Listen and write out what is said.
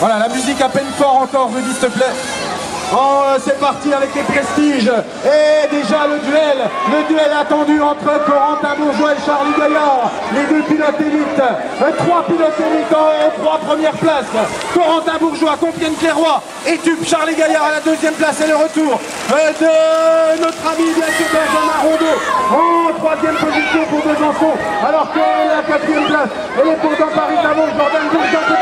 Voilà, la musique à peine fort encore, Rudy, s'il te plaît. Euh, c'est parti avec les prestiges. Et déjà le duel, le duel attendu entre Corentin Bourgeois et Charlie Gaillard. Les deux pilotes élites, euh, trois pilotes élites en trois premières places. Corentin Bourgeois, Compiègne Clairoy et Tube Charlie Gaillard à la deuxième place et le retour euh, de notre ami bien sûr Benjamin Rondeau en troisième position pour Besançon. Alors que la quatrième place, elle est pourtant Paris Tavon, Jordan Bourgeois.